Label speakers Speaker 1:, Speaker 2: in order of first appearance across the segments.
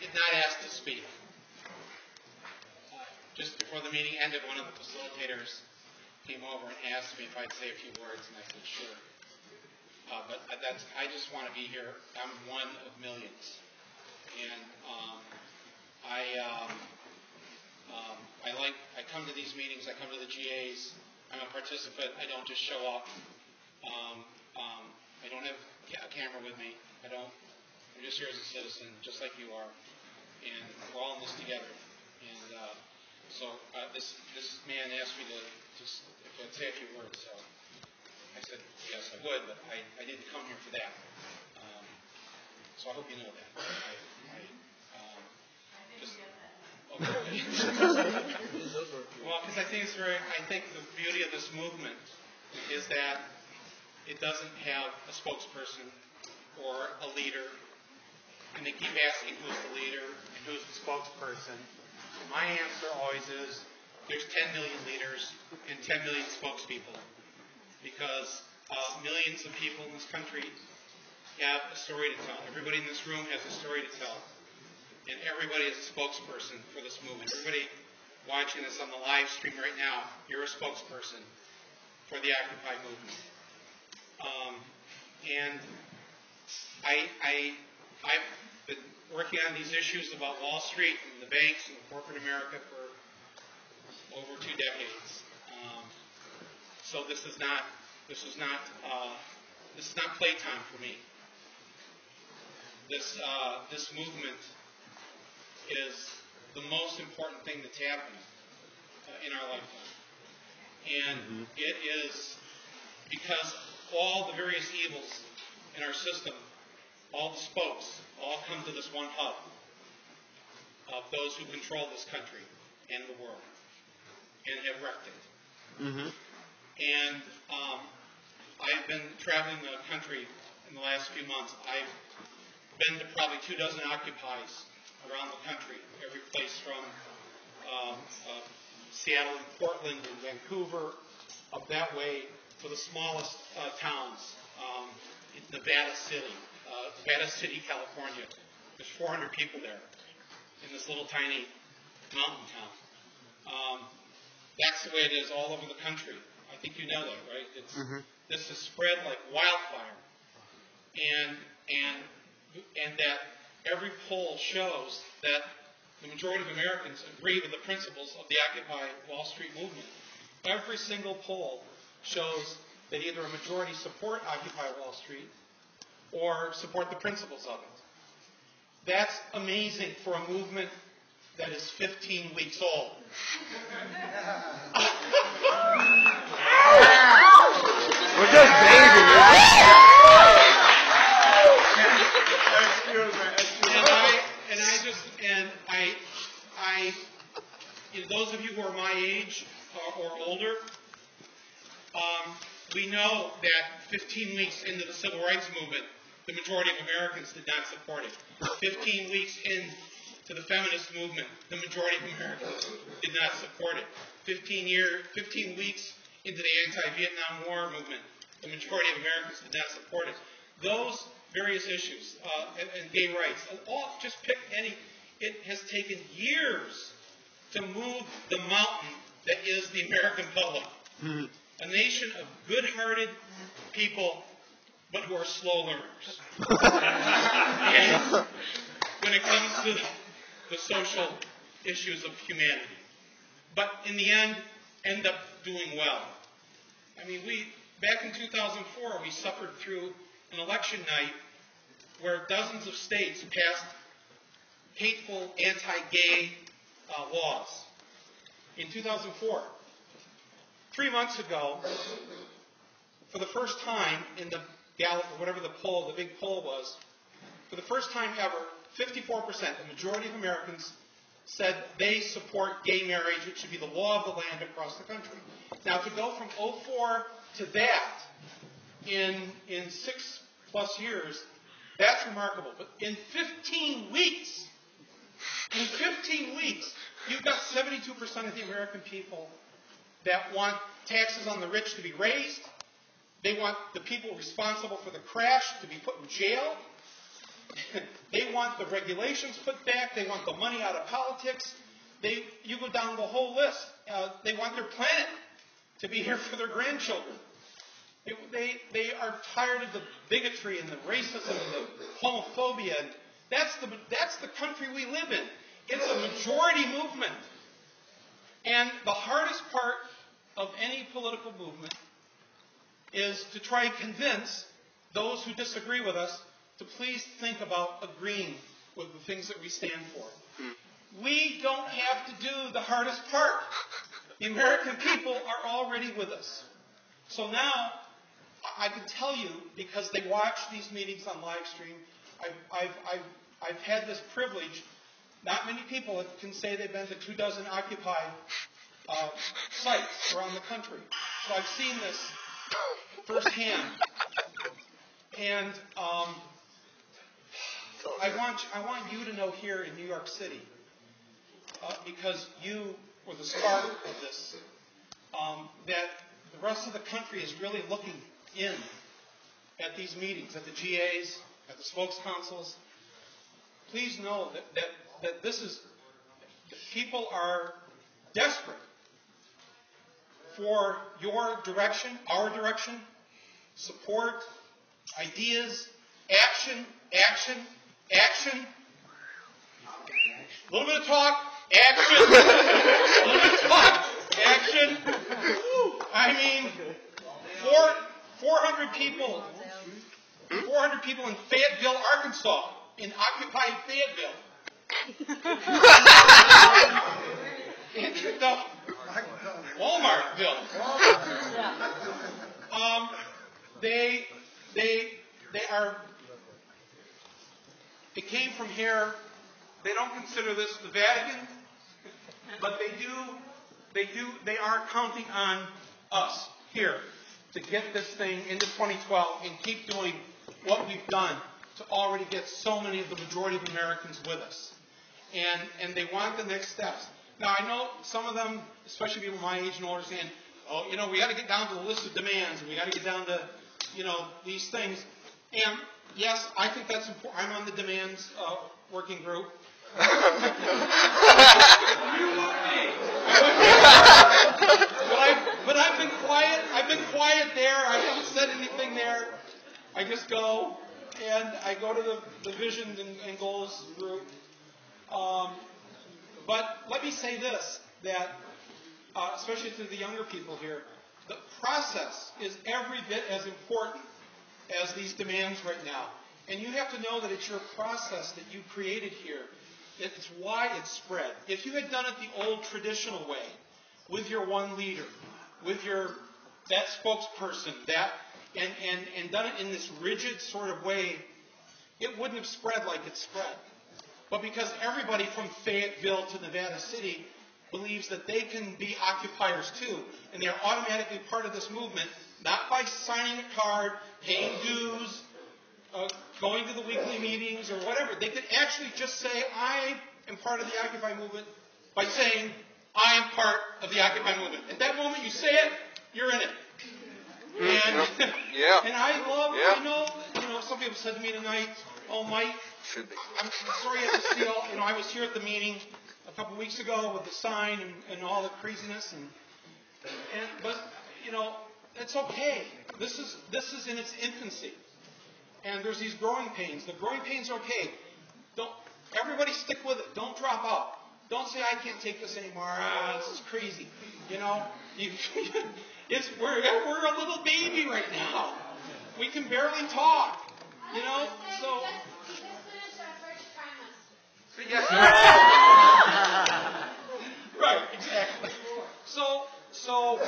Speaker 1: did not ask to speak. Uh, Just before the meeting ended, one of the facilitators came over and asked me if I'd say a few words, and I said, sure. Uh, But that's, I just want to be here. I'm one of millions. And um, I, um, um, I like, I come to these meetings, I come to the GAs, I'm a participant, I don't just show up. Um, um, I don't have a camera with me, I don't, I'm just here as a citizen, just like you are, and we're all in this together. And uh, so uh, this, this man asked me to, s- if I'd say a few words, so I said, yes, I would, but I, I didn't come here for that. Um, so I hope you know that. I, I, um, just. Well, because I think it's very, I think the beauty of this movement is that it doesn't have a spokesperson or a leader, and they keep asking who's the leader and who's the spokesperson. My answer always is there's 10 million leaders and 10 million spokespeople because uh, millions of people in this country have a story to tell. Everybody in this room has a story to tell and everybody is a spokesperson for this movement. Everybody watching this on the live stream right now, you're a spokesperson for the Occupy movement. Um, and I, I, been working on these issues about Wall Street and the banks and corporate America for over two decades. Um, so this is not, this is not, uh, this is not playtime for me. This, uh, this movement is the most important thing that's happening uh, in our lifetime. And it is because all the various evils in our system, all the spokes, all come to this one hub of those who control this country and the world and have wrecked it. And um, I've been traveling the country in the last few months. I've been to probably two dozen occupies around the country, every place from um, uh, Seattle and Portland and Vancouver up that way to the smallest uh, towns um, Nevada City, uh, Nevada City, California. There's 400 people there in this little tiny mountain town. Um, that's the way it is all over the country. I think you know that, right? It's, This has spread like wildfire, and and and that every poll shows that the majority of Americans agree with the principles of the Occupy Wall Street movement. Every single poll shows that either a majority support Occupy Wall Street or support the principles of it. That's amazing for a movement that is 15 weeks old.
Speaker 2: We're just babies.
Speaker 1: And I, and I just, and I, I, you know, those of you who are my age or, or older, um, we know that 15 weeks into the civil rights movement, the majority of Americans did not support it. 15 weeks into the feminist movement, the majority of Americans did not support it. 15 year, 15 weeks into the anti-Vietnam War movement, the majority of Americans did not support it. Those various issues uh, and, and gay rights, all, just pick any. It has taken years to move the mountain that is the American public. A nation of good-hearted people, but who are slow learners. and when it comes to the, the social issues of humanity. But in the end, end up doing well. I mean, we back in 2004, we suffered through an election night where dozens of states passed hateful anti-gay uh, laws. In 2004, three months ago, for the first time in the Gallup or whatever the poll, the big poll was, for the first time ever, 54%, the majority of Americans said they support gay marriage. It should be the law of the land across the country. Now, to go from 04 to that in, in six plus years, that's remarkable. But in 15 weeks, in 15 weeks, you've got 72% of the American people that want taxes on the rich to be raised. They want the people responsible for the crash to be put in jail. they want the regulations put back. They want the money out of politics. They, you go down the whole list. Uh, they want their planet to be here for their grandchildren. They, they, they are tired of the bigotry and the racism and the homophobia. And that's the, that's the country we live in. It's a majority movement. And the hardest part of any political movement is to try and convince those who disagree with us to please think about agreeing with the things that we stand for. We don't have to do the hardest part. The American people are already with us. So now, I can tell you, because they watch these meetings on live stream, I've, I've, I've, I've had this privilege. Not many people can say they've been to two dozen Occupy uh, sites around the country. So I've seen this firsthand. And um, I want I want you to know here in New York City, uh, because you were the spark of this, um, that the rest of the country is really looking in at these meetings, at the GAs, at the spokes councils. Please know that, that, that this is people are desperate for your direction, our direction, support, ideas, action, action, action. A little bit of talk, action. A little bit of talk, action. I mean, four, 400 people, 400 people in Fayetteville, Arkansas, in occupied Fayetteville. the Walmartville. Um, they, they, they are. It came from here. They don't consider this the Vatican, but they do. They do. They are counting on us here to get this thing into 2012 and keep doing what we've done to already get so many of the majority of Americans with us. And, and they want the next steps. Now, I know some of them, especially people my age and older, saying, oh, you know, we got to get down to the list of demands, and we got to get down to, you know, these things. And yes, I think that's important. I'm on the demands uh, working group. but, I've, but I've been quiet. I've been quiet there. I haven't said anything there. I just go and I go to the, the visions and, and goals group. Um, but let me say this: that uh, especially to the younger people here, the process is every bit as important as these demands right now. And you have to know that it's your process that you created here. It's why it's spread. If you had done it the old traditional way, with your one leader, with your that spokesperson, that and, and, and done it in this rigid sort of way, it wouldn't have spread like it spread. But because everybody from Fayetteville to Nevada City believes that they can be occupiers too, and they're automatically part of this movement, not by signing a card, paying dues, uh, going to the weekly meetings or whatever. They could actually just say, I am part of the Occupy movement by saying, I am part of the Occupy movement. At that moment you say it, you're in it. And,
Speaker 2: Yeah.
Speaker 1: and I love,
Speaker 2: Yeah.
Speaker 1: I know, you know, some people said to me tonight, oh, Mike. I'm sorry I steal. You know, I was here at the meeting a couple weeks ago with the sign and, and all the craziness, and, and but you know, it's okay. This is this is in its infancy, and there's these growing pains. The growing pains are okay. Don't everybody stick with it. Don't drop out. Don't say I can't take this anymore. Ah, this is crazy. You know, you, it's we're we're a little baby right now. We can barely talk. You know, so. right, So, so,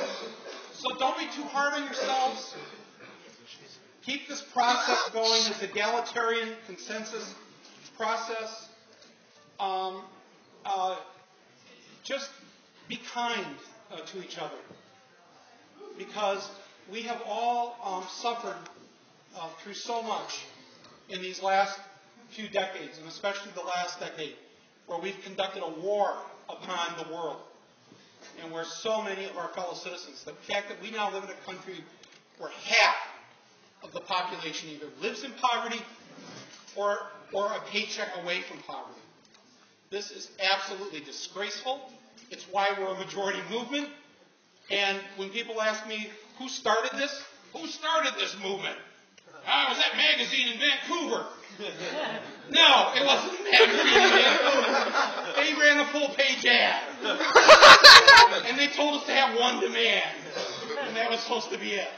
Speaker 1: so don't be too hard on yourselves. Keep this process going, this egalitarian consensus process. Um, uh, just be kind uh, to each other, because we have all um, suffered uh, through so much in these last few decades, and especially the last decade, where we've conducted a war upon the world, and where so many of our fellow citizens, the fact that we now live in a country where half of the population either lives in poverty or or a paycheck away from poverty. This is absolutely disgraceful. It's why we're a majority movement. And when people ask me, who started this? Who started this movement? Ah, it was that magazine in Vancouver. no, it wasn't a magazine in Vancouver. They ran the full page ad. told us to have one demand. And that was supposed to be it.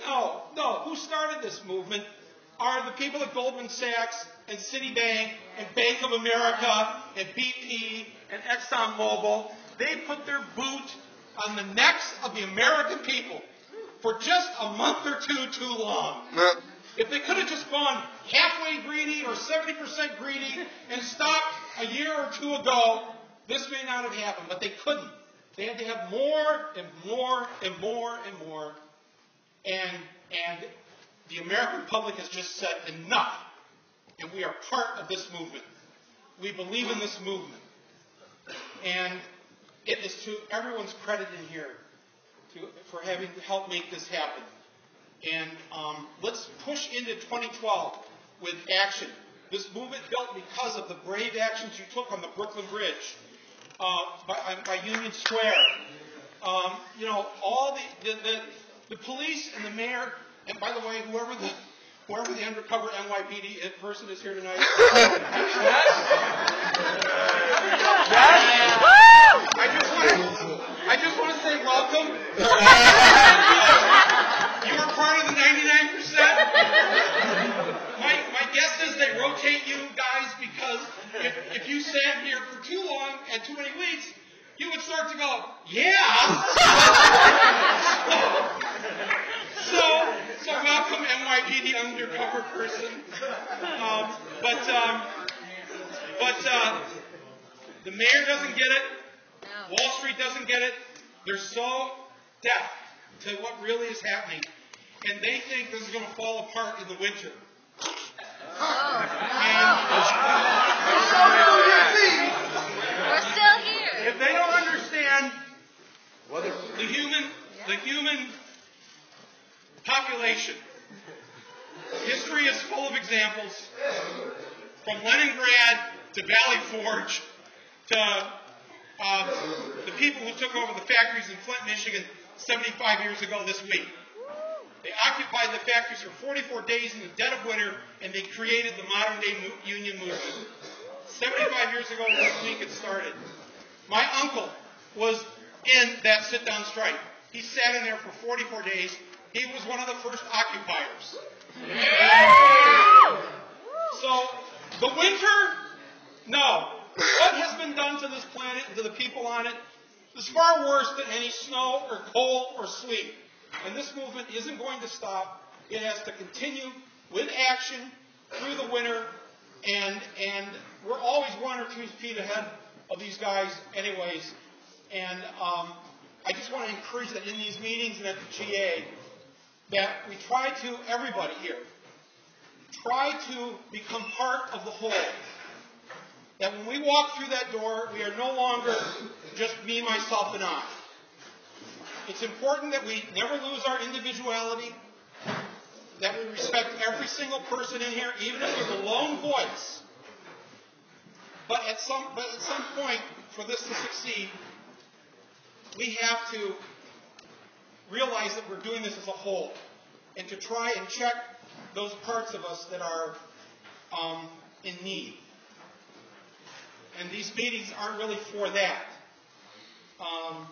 Speaker 1: No, no. Who started this movement are the people at Goldman Sachs and Citibank and Bank of America and BP and ExxonMobil. They put their boot on the necks of the American people for just a month or two too long. If they could have just gone halfway greedy or 70% greedy and stopped a year or two ago, this may not have happened, but they couldn't. They had to have more and more and more and more. And, and the American public has just said enough. And we are part of this movement. We believe in this movement. And it is to everyone's credit in here to, for having helped make this happen. And um, let's push into 2012 with action. This movement built because of the brave actions you took on the Brooklyn Bridge, uh, by, by, Union Square. Um, you know, all the, the, the, the police and the mayor, and by the way, whoever the whoever the undercover NYPD person is here tonight. yes. I just want to, I just want to say welcome. you are part of the 99%. My, my guess is they rotate you if, if you sat here for too long and too many weeks, you would start to go, yeah. so, so welcome NYPD undercover person. Um, but, um, but, uh, the mayor doesn't get it. Wall Street doesn't get it. They're so deaf to what really is happening. And they think this is going to fall apart in the winter.
Speaker 3: We're still here.
Speaker 1: If they don't understand the human, the human population, history is full of examples from Leningrad to Valley Forge to uh, the people who took over the factories in Flint, Michigan 75 years ago this week. They occupied the factories for 44 days in the dead of winter, and they created the modern day union movement. 75 years ago this week it started. My uncle was in that sit down strike. He sat in there for 44 days. He was one of the first occupiers. So, the winter, no. What has been done to this planet and to the people on it is far worse than any snow or cold or sleet. And this movement isn't going to stop. It has to continue with action through the winter, and and we're always one or two feet ahead of these guys, anyways. And um, I just want to encourage that in these meetings and at the GA, that we try to everybody here try to become part of the whole that when we walk through that door, we are no longer just me, myself, and I. It's important that we never lose our individuality, that we respect every single person in here, even if you're the lone voice. But at some, but at some point, for this to succeed, we have to realize that we're doing this as a whole, and to try and check those parts of us that are um, in need and these meetings aren't really for that. Um,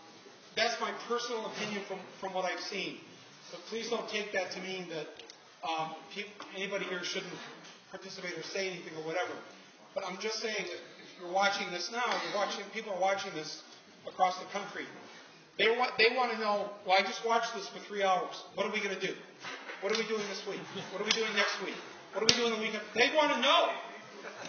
Speaker 1: that's my personal opinion from, from what I've seen. But please don't take that to mean that um, people, anybody here shouldn't participate or say anything or whatever. But I'm just saying that if you're watching this now, you're watching, people are watching this across the country. They want, they want to know, well, I just watched this for three hours. What are we going to do? What are we doing this week? What are we doing next week? What are we doing the weekend? They want to know.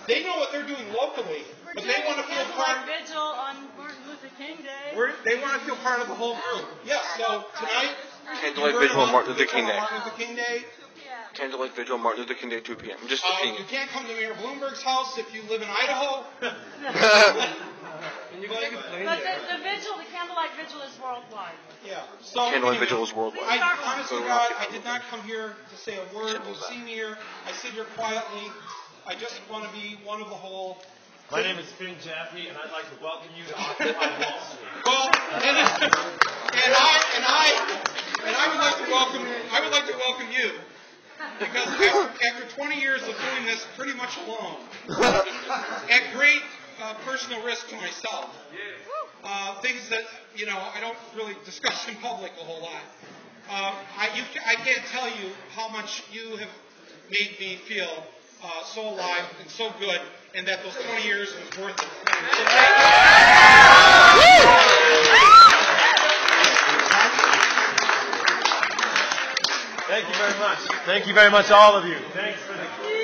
Speaker 1: They know what they're doing locally,
Speaker 3: We're
Speaker 1: but they want to feel part.
Speaker 3: vigil on Martin Luther King Day.
Speaker 1: We're, they want to feel part of the whole group. Yes. So tonight,
Speaker 2: Candlelight
Speaker 1: you heard
Speaker 2: vigil on Martin Luther King Day.
Speaker 1: Martin Luther King Day.
Speaker 2: Candlelight vigil Martin Luther King Day, 2 p.m. Just
Speaker 1: Uh, you can't come to Mayor Bloomberg's house if you live in Idaho.
Speaker 3: But the, the vigil, the candlelight vigil is worldwide.
Speaker 1: Yeah. So
Speaker 2: Candlelight
Speaker 1: anyway,
Speaker 2: vigil is worldwide.
Speaker 1: I, honest to God, I did not come here to say a word. You see me here. I sit here quietly. I just want to be one of the whole.
Speaker 4: My name is Finn Jaffe, and I'd like to welcome you to Occupy Wall Street.
Speaker 1: Well, and, and I and I and I would like to welcome I would like to welcome you because after, after 20 years of doing this pretty much alone, at great uh, personal risk to myself, uh, things that you know I don't really discuss in public a whole lot. Uh, I, you, I can't tell you how much you have made me feel uh, so alive and so good, and that those 20 years was worth it.
Speaker 4: Thank you very much. Thank you very much, all of you. Thanks for the.